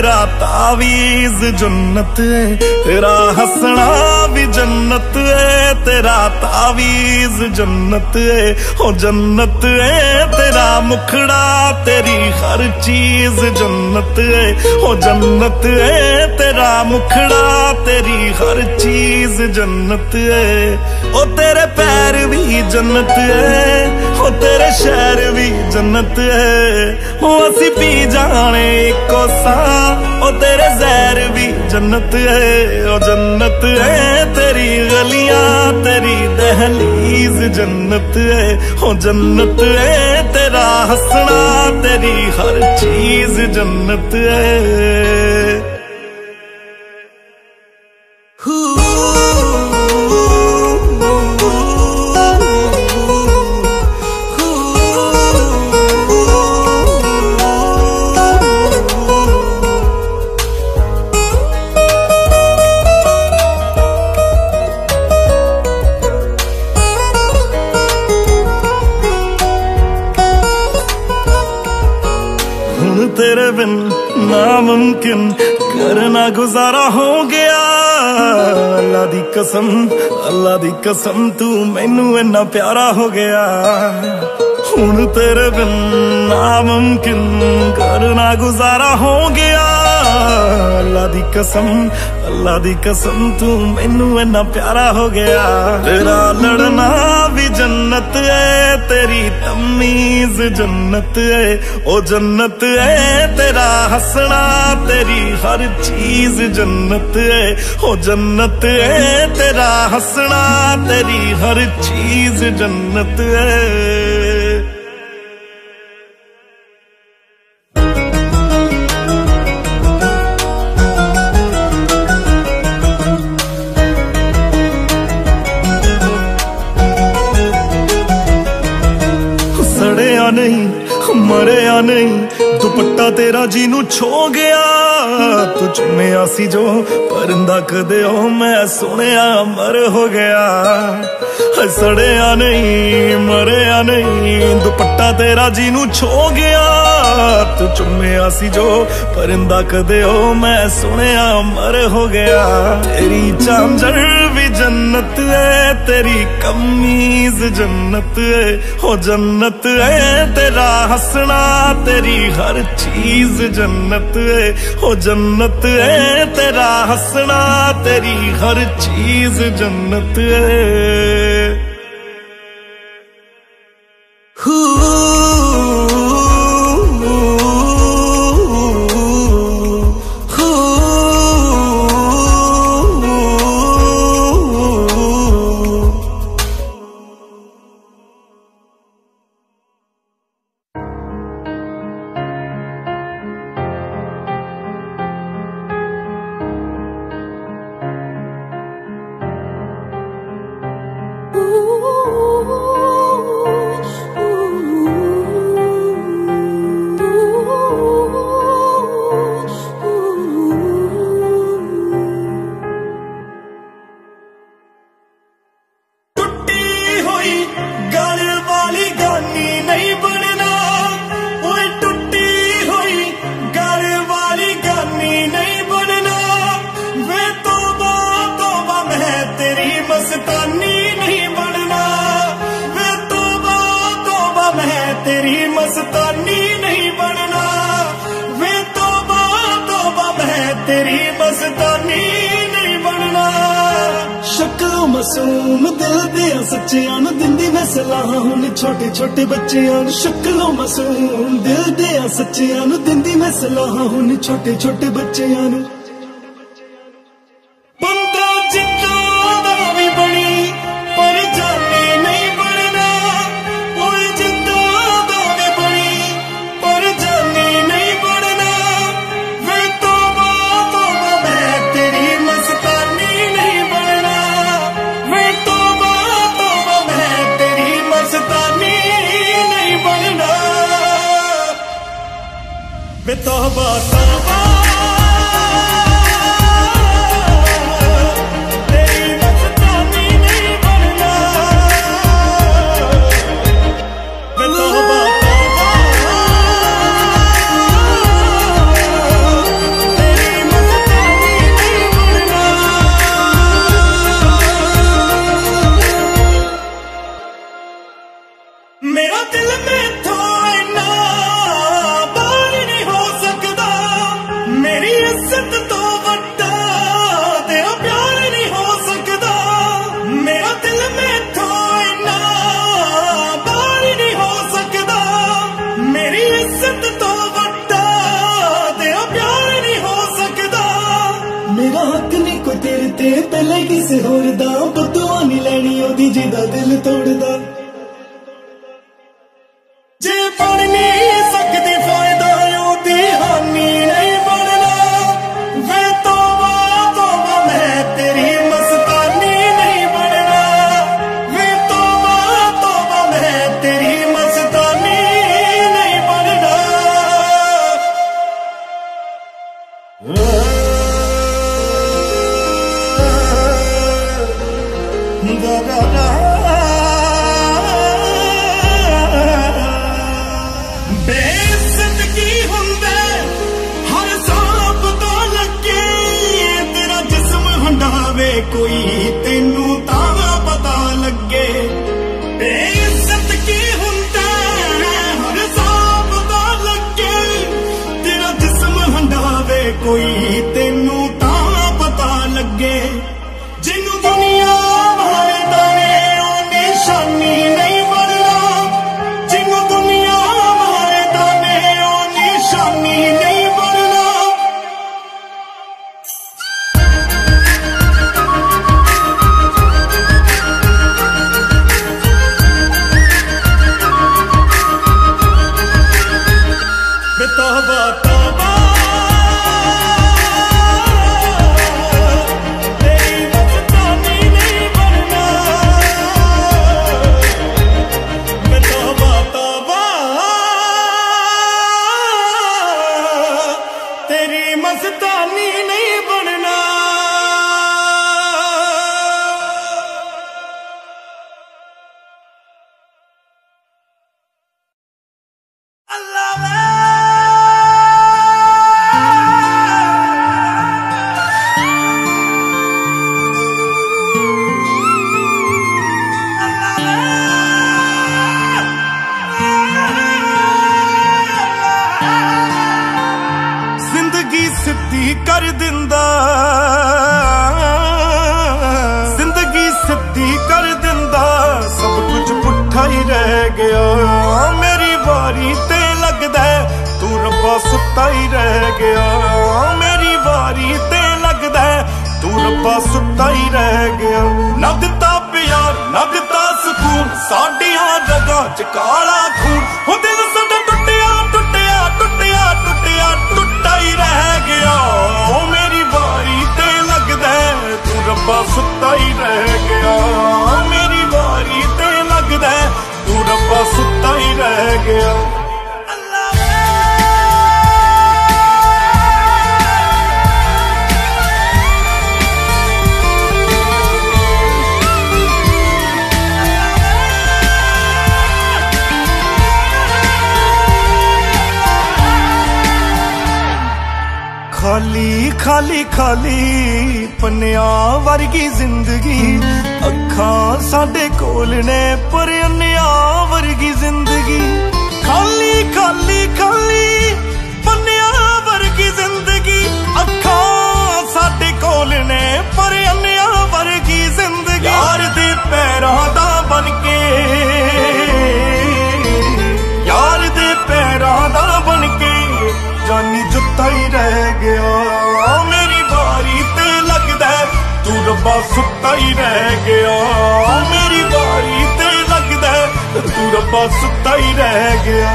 ਤੇਰਾ ਤਾਵੀਜ਼ ਜੰਨਤ ਏ, ਤੇਰਾ ਹੱਸਣਾ ਵੀ ਜੰਨਤ ਏ, ਤੇਰਾ ਤਾਵੀਜ਼ ਜੰਨਤ ਏ, ਹੋ ਜੰਨਤ ਏ, ਤੇਰਾ ਮੁਖੜਾ, ਤੇਰੀ ਹਰ ਚੀਜ਼ ਜੰਨਤ ਏ, ਹੋ ਜੰਨਤ ਏ, ਤੇਰਾ ਮੁਖੜਾ, ਤੇਰੀ ਹਰ ਚੀਜ਼ ਜੰਨਤ ਏ, ਉਹ ਤੇਰੇ ਪੈਰ ਵੀ ਜੰਨਤ ਏ ਉਹ ਤੇਰੇ ਸ਼ਹਿਰ ਵੀ ਜੰਨਤ ਹੈ। ਉਹ ਅਸੀਂ ਪੀ ਜਾਣੇ ਇੱਕੋ ਸਾਹ ਉਹ ਤੇਰੇ ਜ਼ਹਿਰ ਵੀ ਜੰਨਤ ਹੈ। ਉਹ ਜੰਨਤ ਹੈ ਤੇਰੀ ਗਲੀਆਂ, ਤੇਰੀ ਦਹਲੀਜ਼ ਜੰਨਤ ਹੈ। ਉਹ ਜੰਨਤ ਹੈ ਤੇਰਾ ਹੱਸਣਾ, ਤੇਰੀ ਹਰ ਚੀਜ਼ ਜੰਨਤ ਹੈ। ਗੁਜ਼ਾਰਾ ਹੋ ਗਿਆ। ਅੱਲਾ ਦੀ ਕਸਮ, ਅੱਲਾ ਦੀ ਕਸਮ ਤੂੰ ਮੈਨੂੰ ਇੰਨਾ ਪਿਆਰਾ ਹੋ ਗਿਆ। ਹੁਣ ਤੇਰੇ ਬਿਨ ਨਾਮੁਮਕਿਨ ਕਰਨਾ ਗੁਜ਼ਾਰਾ ਹੋ ਗਿਆ। ਅੱਲਾ ਦੀ ਕਸਮ, ਅੱਲਾ ਦੀ ਕਸਮ ਤੂੰ ਮੈਨੂੰ ਇੰਨਾ ਪਿਆਰਾ ਹੋ ਗਿਆ। ਤੇਰਾ ਲੜਨਾ ਵੀ ਜੰਨਤ ਏ, ਤੇਰੀ ਤਮੀਜ਼ ਜੰਨਤ ਏ, ਉਹ ਜੰਨਤ ਏ ਤੇਰਾ ਹੱਸਣਾ ਤੇਰੀ ਹਰ ਚੀਜ਼ ਜੰਨਤ ਏ। ਉਹ ਜੰਨਤ ਏ ਤੇਰਾ ਹੱਸਣਾ, ਤੇਰੀ ਹਰ ਚੀਜ਼ ਜੰਨਤ ਏ। ਮਰਿਆ ਨਹੀਂ, ਦੁਪੱਟਾ ਤੇਰਾ ਜੀ ਨੂੰ ਛੋ ਗਿਆ। ਤੂੰ ਚੁੰਮਿਆ ਸੀ ਜੋ ਪਰਿੰਦਾ ਕਦੇ ਉਹ ਮੈਂ ਸੁਣਿਆ, ਮਰ ਹੋ ਗਿਆ। ਹੈ ਸੜਿਆ ਨਹੀਂ, ਮਰਿਆ ਨਹੀਂ, ਦੁਪੱਟਾ ਤੇਰਾ ਜੀ ਨੂੰ ਛੋ ਗਿਆ। ਤੂੰ ਚੁੰਮਿਆ ਸੀ ਜੋ ਪਰਿੰਦਾ ਕਦੇ ਉਹ ਮੈਂ ਸੁਣਿਆ ਮਰ ਹੋ ਗਿਆ ਤੇਰੀ ਚਾਂਜਰ ਵੀ ਜੰਨਤ ਏ ਤੇਰੀ ਕਮੀਜ਼ ਜੰਨਤ ਏ ਹੋ ਜੰਨਤ ਏ ਤੇਰਾ ਹੱਸਣਾ ਤੇਰੀ ਹਰ ਚੀਜ਼ ਜੰਨਤ ਏ ਹੋ ਜੰਨਤ ਏ ਤੇਰਾ ਹੱਸਣਾ ਤੇਰੀ ਹਰ ਚੀਜ਼ ਜੰਨਤ ਏ ਟੁੱਟੀ ਖਾਲੀ ਖਾਲੀ ਪੰਨਿਆਂ ਵਰਗੀ ਜ਼ਿੰਦਗੀ। ਅੱਖਾਂ ਸਾਡੇ ਕੋਲ ਨੇ ਪਰ ਅੰਨਿਆਂ ਵਰਗੀ ਜ਼ਿੰਦਗੀ। ਖਾਲੀ ਖਾਲੀ ਖਾਲੀ ਪੰਨਿਆਂ ਵਰਗੀ ਜ਼ਿੰਦਗੀ। ਅੱਖਾਂ ਸਾਡੇ ਕੋਲ ਨੇ ਪਰ ਅੰਨਿਆਂ ਵਰਗੀ ਜ਼ਿੰਦਗੀ। ਯਾਰ ਦੇ ਪੈਰਾਂ ਦਾ ਬਣ ਕੇ ਰੱਬਾ ਸੁੱਤਾ ਹੀ ਰਹਿ ਗਿਆ। ਮੇਰੀ ਵਾਰੀ ਤੇ ਲੱਗਦਾ ਤੂੰ ਰੱਬਾ ਸੁੱਤਾ ਹੀ ਰਹਿ ਗਿਆ।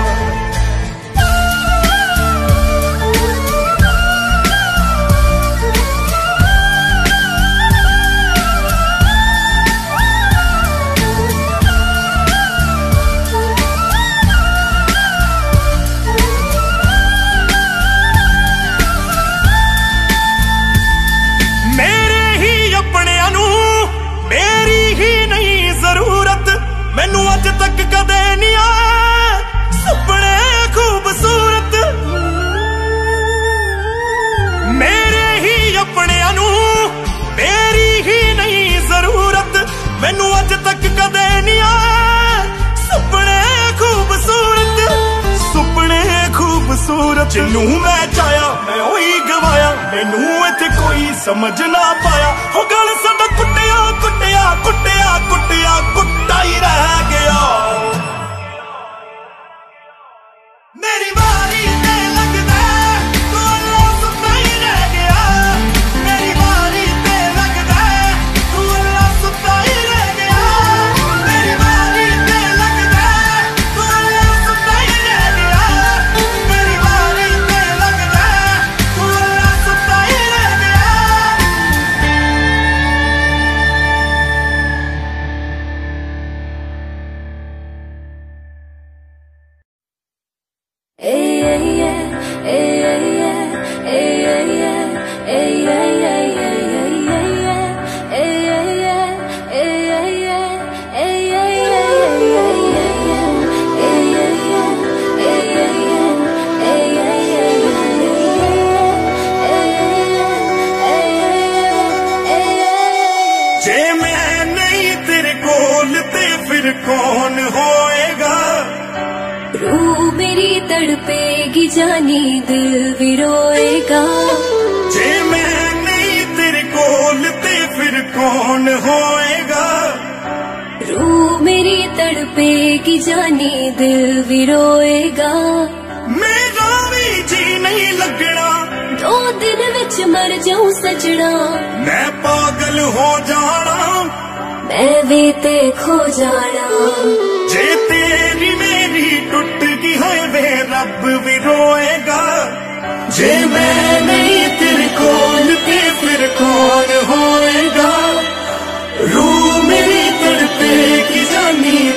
ਮੈਨੂੰ ਅੱਜ ਤੱਕ ਕਦੇ ਨਹੀਂ ਆਏ ਸੁਪਨੇ ਖੂਬਸੂਰਤ ਸੁਪਨੇ ਖੂਬਸੂਰਤ। ਨੂੰ ਮੈਂ ਚਾਇਆ ਮੈਂ ਉਹੀ ਗਵਾਇਆ। ਮੈਨੂੰ ਇੱਥੇ ਕੋਈ ਸਮਝ ਨਾ ਪਾਇਆ। ਹੋ ਗੱਲ ਸਾਡਾ ਕੁੱਟਿਆ ਕੁੱਟਿਆ ਕੁੱਟਿਆ ਕੁੱਟਿਆ, ਕੁੱਟਾਈ ਰਹਿ ਗਿਆ। ਤੜਪੇਗੀ ਜਾਨੀ ਦਿਲ ਵੀ ਰੋਏਗਾ ਜੇ ਮੈਂ ਨਹੀਂ ਤੇਰੇ ਕੋਲ ਤੇ ਫਿਰ ਕੌਣ ਹੋਏਗਾ ਰੂ ਮੇਰੀ ਤੜਪੇਗੀ ਜਾਨੀ ਦਿਲ ਵੀ ਰੋਏਗਾ ਮੇਰਾ ਵੀ ਜੀ ਨਹੀਂ ਲੱਗਣਾ ਦੋ ਦਿਨ ਵਿੱਚ ਮਰ ਜਾਉ ਸਜਣਾ ਮੈਂ ਪਾਗਲ ਹੋ ਜਾਣਾ ਮੈਂ ਵੀ ਤੇ ਖੋ ਜਾਣਾ ਰੱਬ ਵੀ ਰੋਏਗਾ ਜੇ ਮੈਂ ਨਹੀਂ ਤੇਰੇ ਕੋਲ ਤੇ ਫਿਰ ਕੌਣ ਹੋਏਗਾ ਰੂ ਮੇਰੀ ਤੜਪੇ ਕੀ ਜਾਨੀ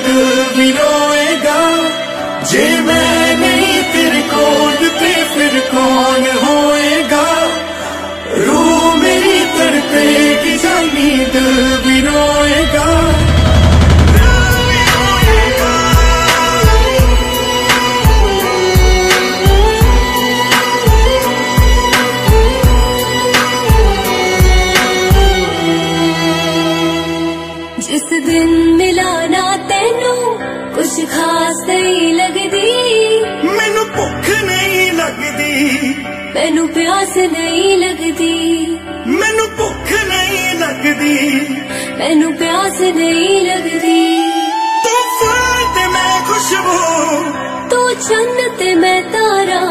ਪਿਆਸ ਨਹੀਂ ਲੱਗਦੀ। ਮੈਨੂੰ ਭੁੱਖ ਨਹੀਂ ਲੱਗਦੀ। ਮੈਨੂੰ ਪਿਆਸ ਨਹੀਂ ਲੱਗਦੀ। ਤੂੰ ਫੁੱਲ ਤੇ ਮੈਂ ਖੁਸ਼ਬੂ। ਤੂੰ ਚੰਨ ਤੇ ਮੈਂ ਤਾਰਾ।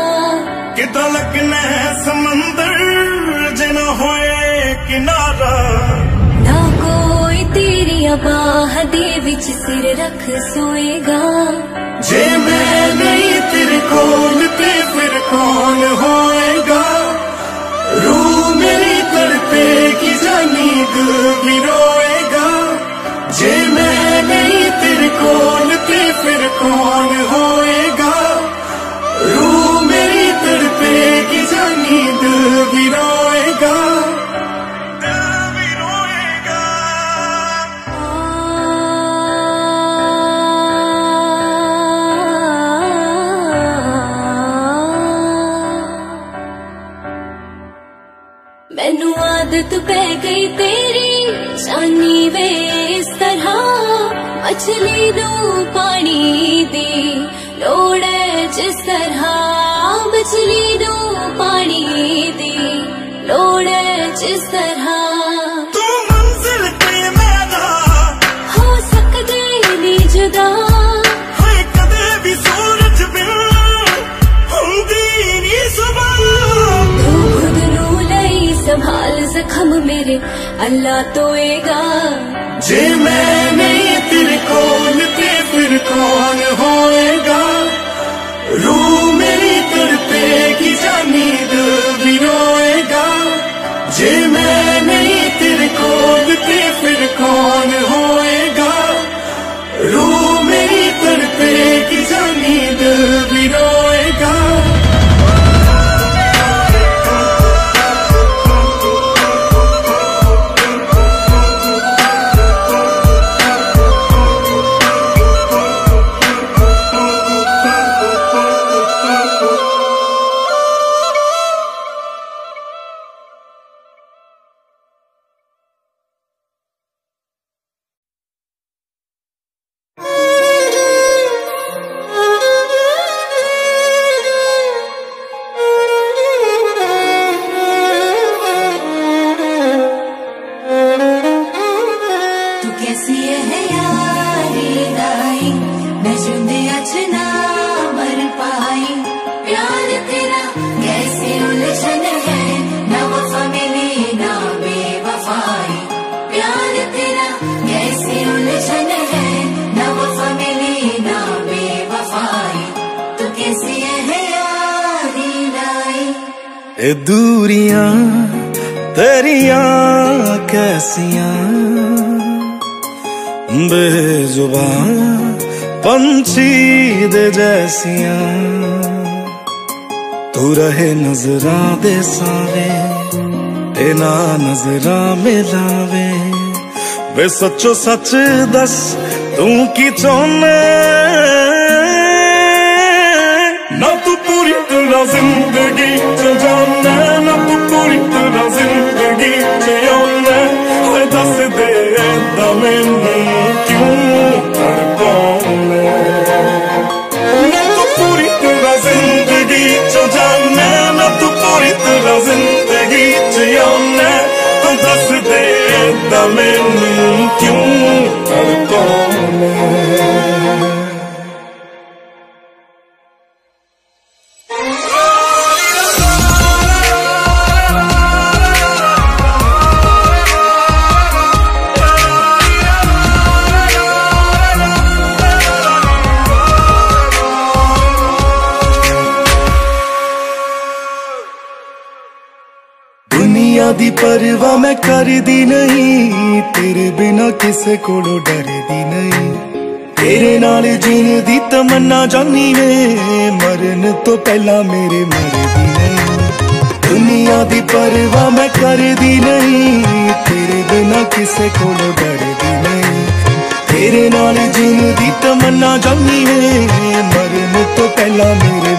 ਕਿਦਾਂ ਲੱਗਣਾ ਹੈ ਸਮੁੰਦਰ? ਜੇ ਨਾ ਹੋਏ ਕਿਨਾਰਾ। ਨਾ ਕੋਈ ਤੇਰੀਆਂ ਬਾਹਾਂ ਦੇ ਵਿੱਚ ਸਿਰ ਰੱਖ ਸੋਏਗਾ। ਜੇ ਮੈਂ ਨਹੀਂ ਤੇਰੇ ਕੋਲ ਤੇ ਫਿਰ ਕੌਣ ਹੋਏਗਾ? ਮੇਰੀ ਤੜਪੇ ਕੀ ਜਾਨੀ ਦਿਲ ਵੀ ਰੋਏਗਾ ਜੇ ਮੈਂ ਨਹੀਂ ਤੇਰੇ ਕੋਲ ਤੇ ਫਿਰ ਕੌਣ ਤਰ੍ਹਾਂ ਮਛਲੀ ਨੂੰ ਪਾਣੀ ਦੀ ਲੋੜ ਹੈ ਜਿਸ ਤਰ੍ਹਾਂ। ਤੂੰ ਮੰਜ਼ਿਲ ਤੇ ਮੇਰਾ ਹੋ ਸਕਦੇ ਨਹੀਂ ਜੁਦਾ। ਹਾਏ ਕਦੇ ਵੀ ਸੂਰਜ ਬਿਨ ਹੁੰਦੀ ਨੀ ਸੁਬਹ। ਤੂੰ ਖੁਦ ਨੂੰ ਲਈ ਸੰਭਾਲ ਜ਼ਖਮ ਮੇਰੇ ਅੱਲਾ ਤੋਏਗਾ। ਜੇ ਮੈਂ ਨਹੀਂ ਤੇਰੇ ਕੋਲ ਤੇ ਫਿਰ ਕੌਣ ਹੋਏਗਾ? ਰੂ ਮੇਰੀ ਤੜਪੇ ਕੀ ਜਾਨੀ ਦਿਲ ਦੇ ਜੈਸੀਆਂ। ਤੂੰ ਰਹੇ ਨਜ਼ਰਾਂ ਦੇ ਸਾਵੇ ਤੇ ਨਾ ਨਜ਼ਰਾਂ ਮਿਲਾਵੇ। ਵੇ ਸੱਚੋ ਸੱਚ ਦੱਸ, ਤੂੰ ਕੀ ਚਾਹੁੰਦਾ? ਨਾ ਤੂੰ ਪੂਰੀ ਤਰ੍ਹਾਂ ਜ਼ਿੰਦਗੀ ਦਮੈਨੂੰ ਕਿਉਂ ਤੜਪਾਉਣਾ ਦੁਨੀਆ ਦੀ ਮੈਂ ਕਰਦੀ ਨਹੀਂ ਤੇਰੇ ਬਿਨਾ ਕਿਸੇ ਕੋਲੋਂ ਡਰਦੀ ਨਹੀਂ ਤੇਰੇ ਨਾਲ ਜੀਣ ਦੀ ਤਮੰਨਾ ਜਾਨੀ ਵੇ ਮਰਨ ਤੋਂ ਪਹਿਲਾਂ ਮੇਰੇ ਮਰਦੀ ਨਹੀਂ ਦੁਨੀਆ ਦੀ ਪਰਵਾਹ ਮੈਂ ਕਰਦੀ ਨਹੀਂ ਤੇਰੇ ਬਿਨਾ ਕਿਸੇ ਕੋਲੋਂ ਡਰਦੀ ਨਹੀਂ ਤੇਰੇ ਨਾਲ ਜੀਣ ਦੀ ਤਮੰਨਾ ਜਾਨੀ ਵੇ ਮਰਨ ਤੋਂ ਪਹਿਲਾਂ ਮੇਰੇ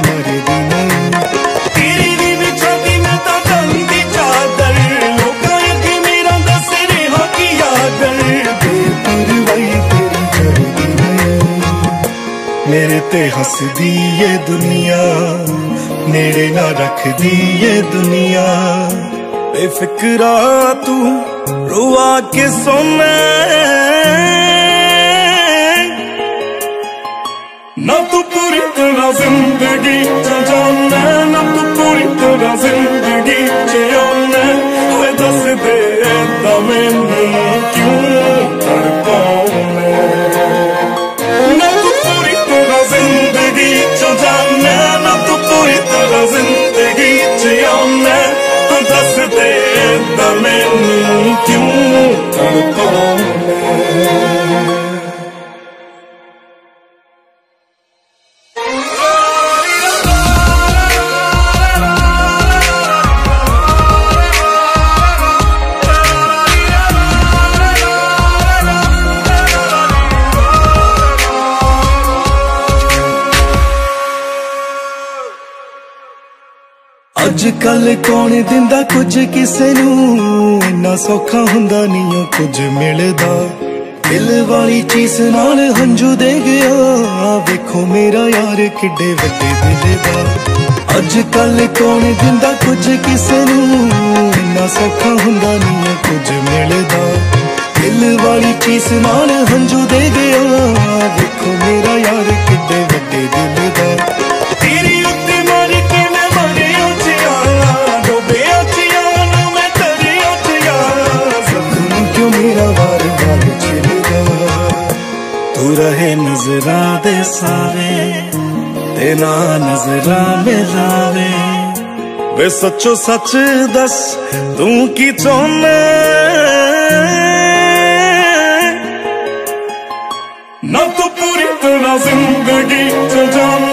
ਤੇ ਹੱਸਦੀ ਏ ਦੁਨੀਆ ਨੇੜੇ ਨਾ ਰੱਖਦੀ ਏ ਦੁਨੀਆ ਬੇਫਿਕਰਾ ਤੂੰ ਰੁਆ ਕੇ ਸੋਨਾ ਨਾ ਤੂੰ ਪੂਰੀ ਤਰ੍ਹਾਂ ਜ਼ਿੰਦਗੀ ਚ ਜਾਣਾ ਨਾ ਤੂੰ ਪੂਰੀ ਤਰ੍ਹਾਂ ਜ਼ਿੰਦਗੀ ਚ ਆਉਣਾ ਹੋਏ ਦੱਸ ਦੇ ਤਾਂ ਮੈਨੂੰ ਕਿਉਂ ਕਿਉਂ ਤੜਪਾਉਣਾ ਅੱਜ ਕੱਲ ਕੌਣ ਦਿੰਦਾ ਕੁਝ ਕਿਸੇ ਨੂੰ? ਇੰਨਾ ਸੌਖਾ ਹੁੰਦਾ ਨਹੀਂ ਉਹ ਕੁਝ ਮਿਲਦਾ। ਦਿਲ ਵਾਲੀ ਚੀਜ਼ ਨਾਲ ਹੰਝੂ ਦੇ ਗਿਆ ਵੇਖੋ ਮੇਰਾ ਯਾਰ ਕਿੱਡੇ ਵੱਡੇ ਦਿਲ ਦਾ। ਅੱਜ ਕੱਲ ਕੌਣ ਦਿੰਦਾ ਕੁਝ ਕਿਸੇ ਨੂੰ? ਇੰਨਾ ਸੌਖਾ ਹੁੰਦਾ ਨਹੀਂ ਉਹ ਕੁਝ ਮਿਲਦਾ। ਦਿਲ ਵਾਲੀ ਚੀਜ਼ ਨਾਲ ਹੰਝੂ ਦੇ ਗਿਆ ਨਜ਼ਰਾਂ ਦੇ ਸਾਵੇ ਤੇ ਨਾ ਨਜ਼ਰਾਂ ਮਿਲਾਵੇ ਵੇ ਸੱਚੋ ਸੱਚ ਦੱਸ ਤੂੰ ਕੀ ਚਾਹੁੰਦਾ ਨਾ ਤੂੰ ਪੂਰੀ ਤਰ੍ਹਾਂ ਜ਼ਿੰਦਗੀ ਚ ਜਾਣਾ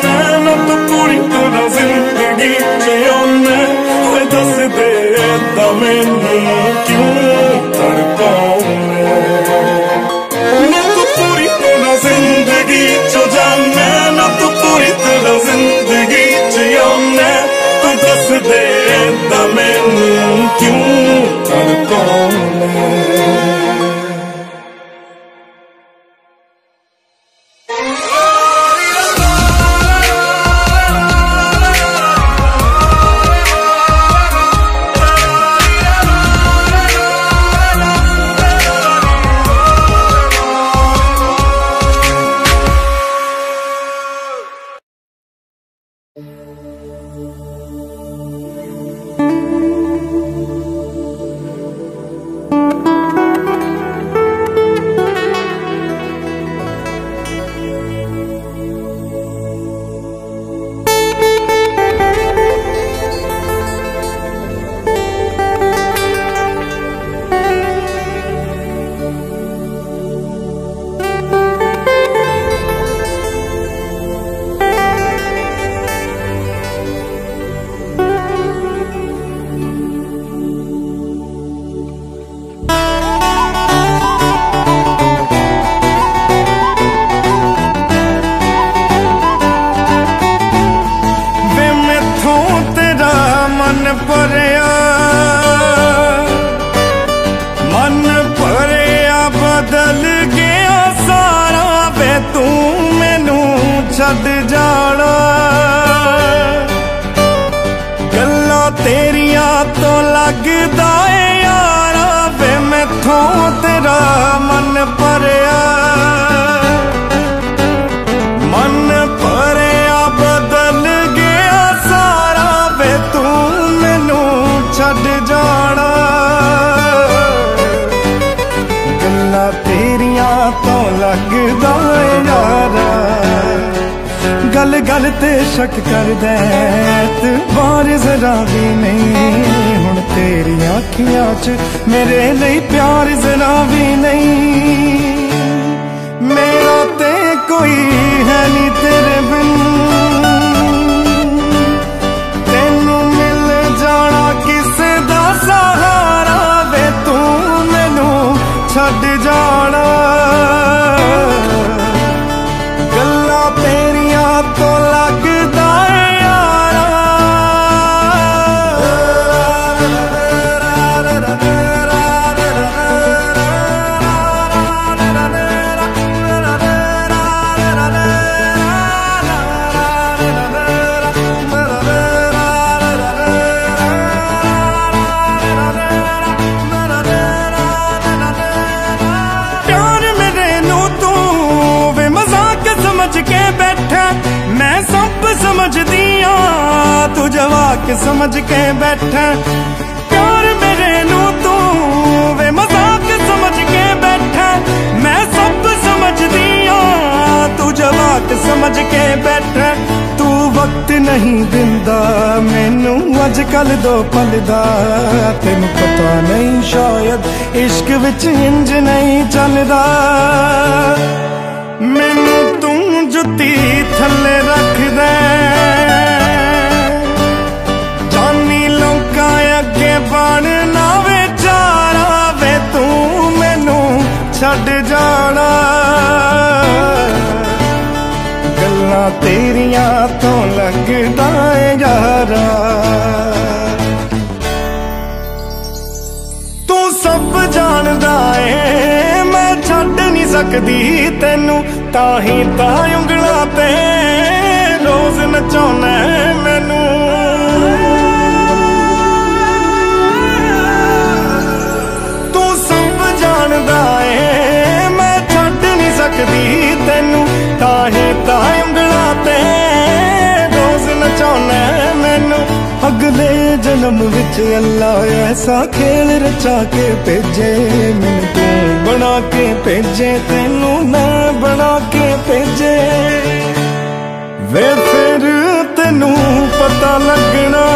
ਅੱਖੀਆਂ 'ਚ ਮੇਰੇ ਲਈ ਪਿਆਰ ਸਮਝ ਕੇ ਬੈਠਾ। ਪਿਆਰ ਮੇਰੇ ਨੂੰ ਤੂੰ ਵੇ ਮਜ਼ਾਕ ਸਮਝ ਕੇ ਬੈਠਾ। ਮੈਂ ਸਭ ਸਮਝਦੀ ਆ ਤੂੰ ਜਵਾਕ ਸਮਝ ਕੇ ਬੈਠਾ। ਤੂੰ ਵਕਤ ਨਹੀਂ ਦਿੰਦਾ, ਮੈਨੂੰ ਅੱਜ ਕੱਲ ਦੋ ਪਲ ਦਾ। ਤੈਨੂੰ ਪਤਾ ਨਹੀਂ ਸ਼ਾਇਦ ਇਸ਼ਕ ਵਿੱਚ ਇੰਜ ਨਹੀਂ ਚੱਲਦਾ। ਮੈਨੂੰ ਤੂੰ ਜੁੱਤੀ ਥੱਲੇ ਰੱਖਦਾ। ਜਾਨੀ ਸਕਦੀ ਤੈਨੂੰ ਤਾਂ ਹੀ ਤਾਂ ਉਂਗਲਾਂ ਤੇ ਰੋਜ਼ ਨਚਾਉਣਾ ਮੈਨੂੰ। ਤੂੰ ਸਭ ਜਾਣਦਾ ਏ, ਮੈਂ ਛੱਡ ਨਹੀਂ ਸਕਦੀ ਤੈਨੂੰ ਤਾਂ ਹੀ ਅਗਲੇ ਜਨਮ ਵਿੱਚ ਅੱਲਾ ਐਸਾ ਖੇਲ ਰਚਾ ਕੇ ਭੇਜੇ ਮੈਨੂੰ ਤੂੰ। ਬਣਾ ਕੇ ਭੇਜੇ, ਤੈਨੂੰ ਮੈਂ ਬਣਾ ਕੇ ਭੇਜੇ। ਵੇ ਫਿਰ ਤੈਨੂੰ ਪਤਾ ਲੱਗਣਾ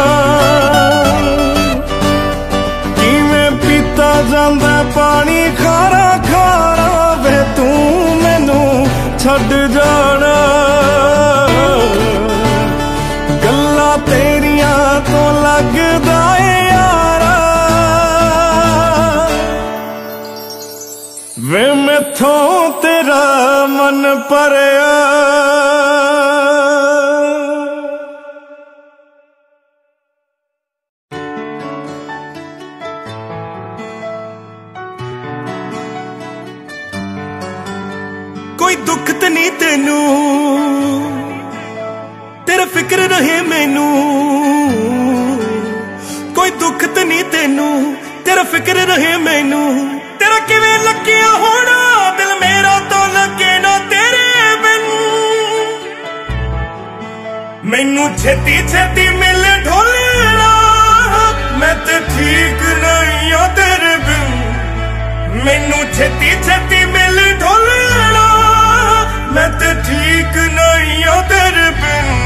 ਕਿਵੇਂ ਪੀਤਾ ਜਾਂਦਾ ਪਾਣੀ। ਖਾਰਾ ਖਾਰਾ, ਵੇ ਤੂੰ ਮੈਨੂੰ ਛੱਡ ਜਾਣਾ। ਤੋਂ ਲੱਗਦਾ ਏ ਯਾਰਾ। ਵੇ ਮੈਥੋਂ ਤੇਰਾ ਮਨ ਪਰਿਆ ਫਿਕਰ ਰਹੇ ਮੈਨੂੰ। ਤੇਰਾ ਕਿਵੇਂ ਲੱਗਿਆ ਹੋਣਾ? ਦਿਲ ਮੇਰਾ ਤੋਂ ਲੱਗੇ ਨਾ ਤੇਰੇ ਬਿਨ। ਮੈਨੂੰ ਛੇਤੀ ਛੇਤੀ ਮਿਲ ਢੋਲਣਾ ਮੈਂ ਤੇ ਠੀਕ ਨਹੀਂ ਆ ਤੇਰੇ ਬਿਨ। ਮੈਨੂੰ ਛੇਤੀ ਛੇਤੀ ਮਿਲ ਢੋਲਣਾ ਮੈਂ ਤੇ ਠੀਕ ਨਹੀਂ ਆ ਤੇਰੇ ਬਿਨ।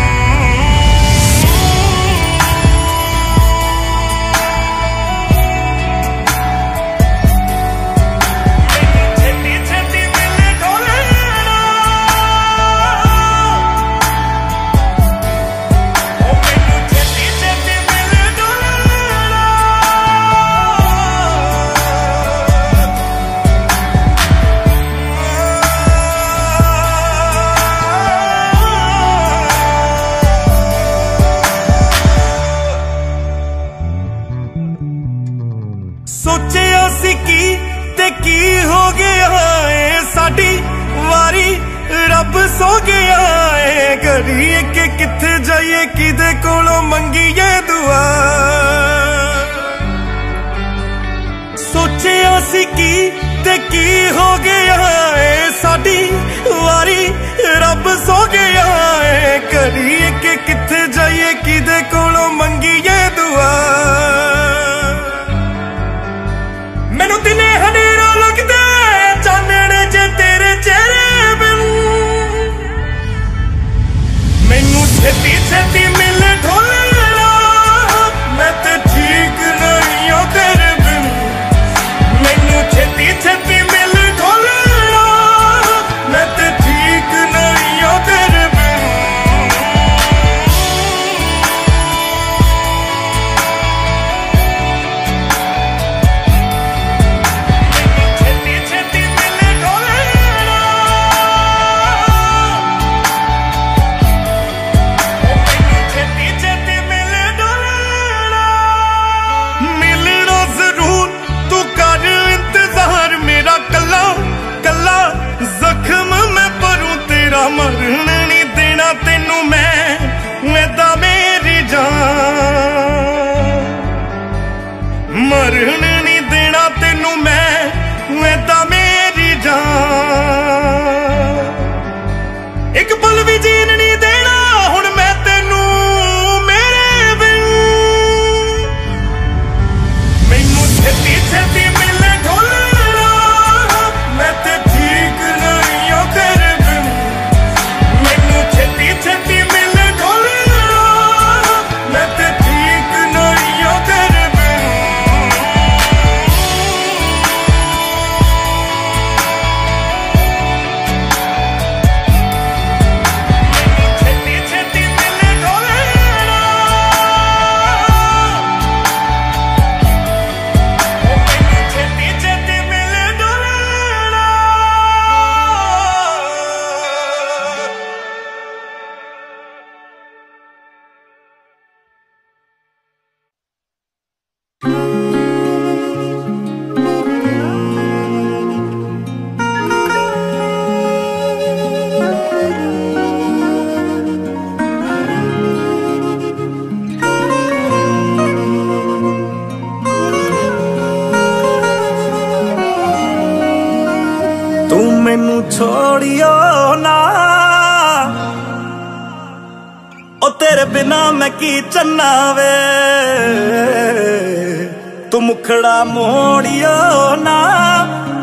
ਕੀ ਚੰਨਾ ਵੇ ਤੂੰ ਮੁਖੜਾ ਮੋੜਿਓ ਨਾ,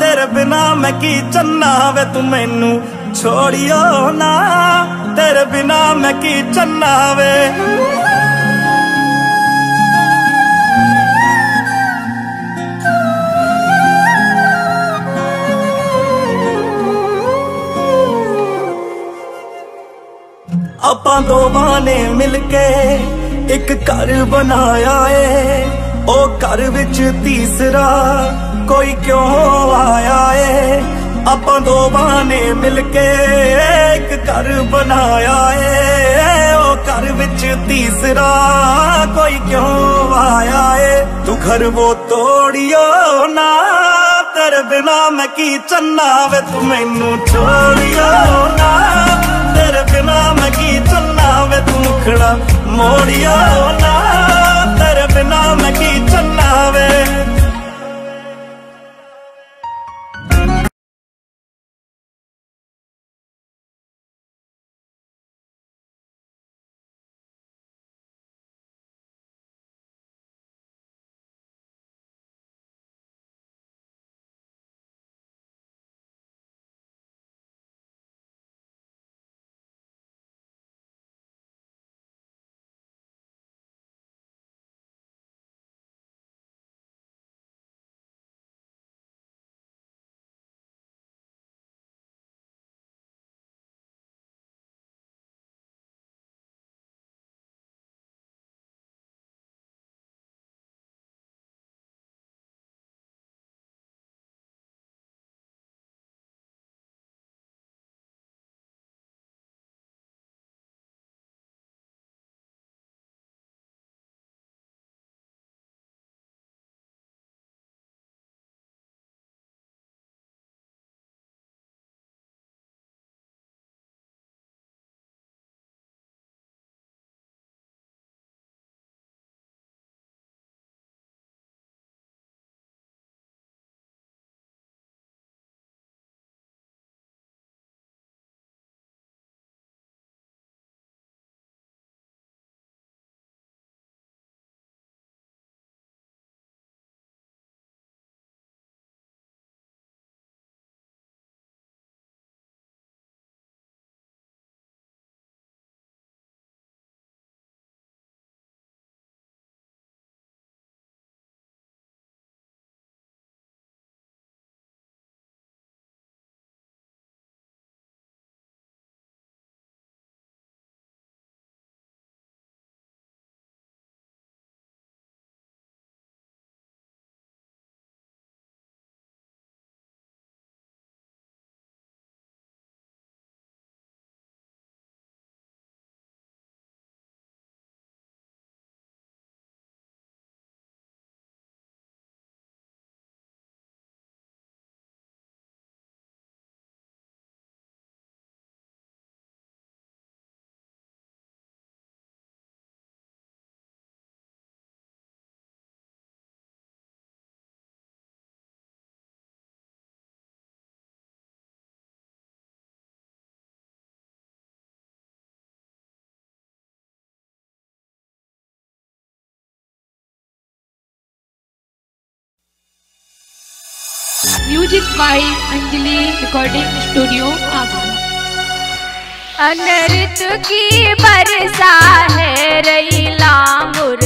ਤੇਰੇ ਬਿਨਾ ਮੈਂ ਕੀ ਚੰਨਾ ਵੇ ਤੂੰ ਮੈਨੂੰ ਛੋੜਿਓ ਨਾ, ਤੇਰੇ ਬਿਨਾ ਮੈਂ ਕੀ ਚੰਨਾ ਵੇ ਆਪਾਂ ਦੋਵਾਂ ਨੇ ਮਿਲ ਕੇ ਇੱਕ ਘਰ ਬਣਾਇਆ ਏ। ਉਹ ਘਰ ਵਿੱਚ ਤੀਸਰਾ ਕੋਈ ਕਿਉਂ ਆਇਆ ਏ? ਆਪਾਂ ਦੋਵਾਂ ਨੇ ਮਿਲ ਕੇ ਇੱਕ ਘਰ ਬਣਾਇਆ ਏ। ਉਹ ਘਰ ਵਿੱਚ ਤੀਸਰਾ ਕੋਈ ਕਿਉਂ ਆਇਆ ਏ? ਤੂੰ ਘਰ ਉਹ ਤੋੜਿਓ ਨਾ, ਤੇਰੇ ਬਿਨਾ ਮੈਂ ਕੀ ਚੰਨਾ ਵੇ? ਤੂੰ ਮੈਨੂੰ ਛੋੜਿਓ ਨਾ, ਤੇਰੇ ਬਿਨਾ ਵੇ ਤੂੰ ਮੁਖੜਾ ਮੋੜਿਆ ਨਾ ਤੇਰੇ ਬਿਨਾ ਮੈਂ music by Anjali recording studio Agra अनर्थ की बरसा है रईला मुर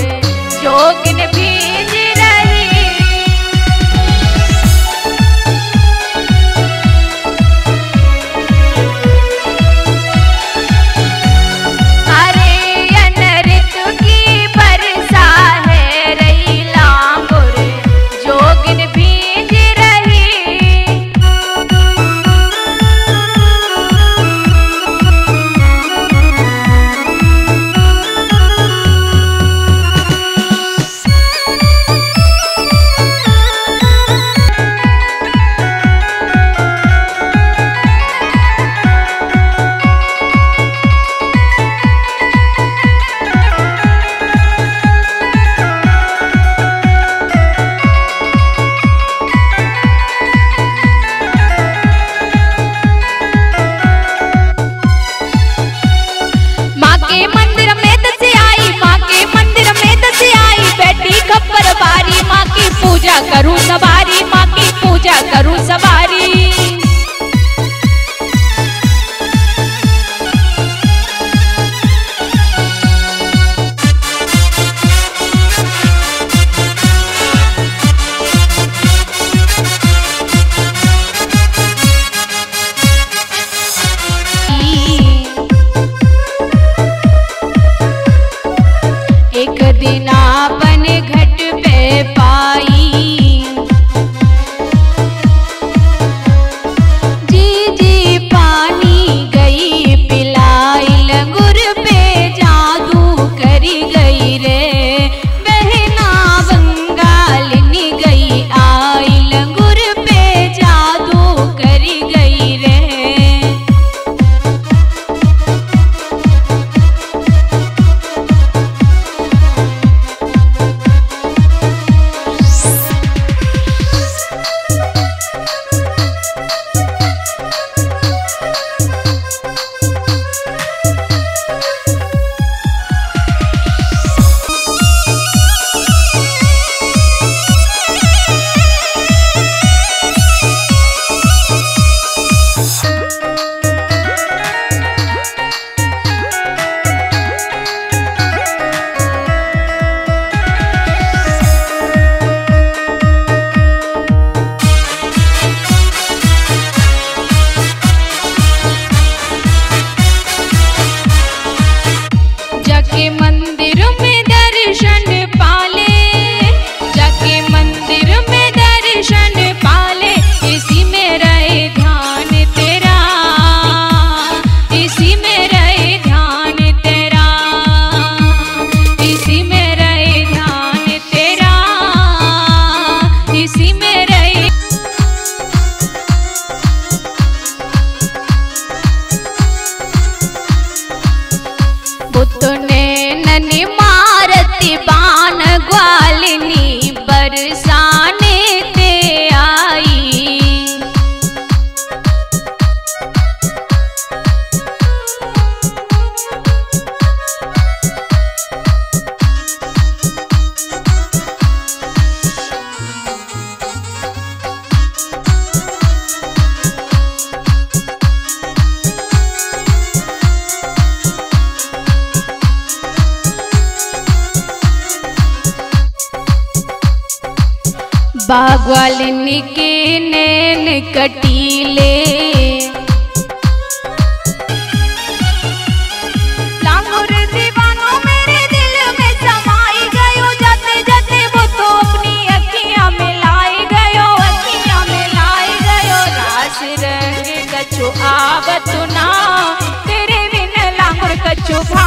आशिर के कछु आवत ना तेरे बिन लांगुर कछु भा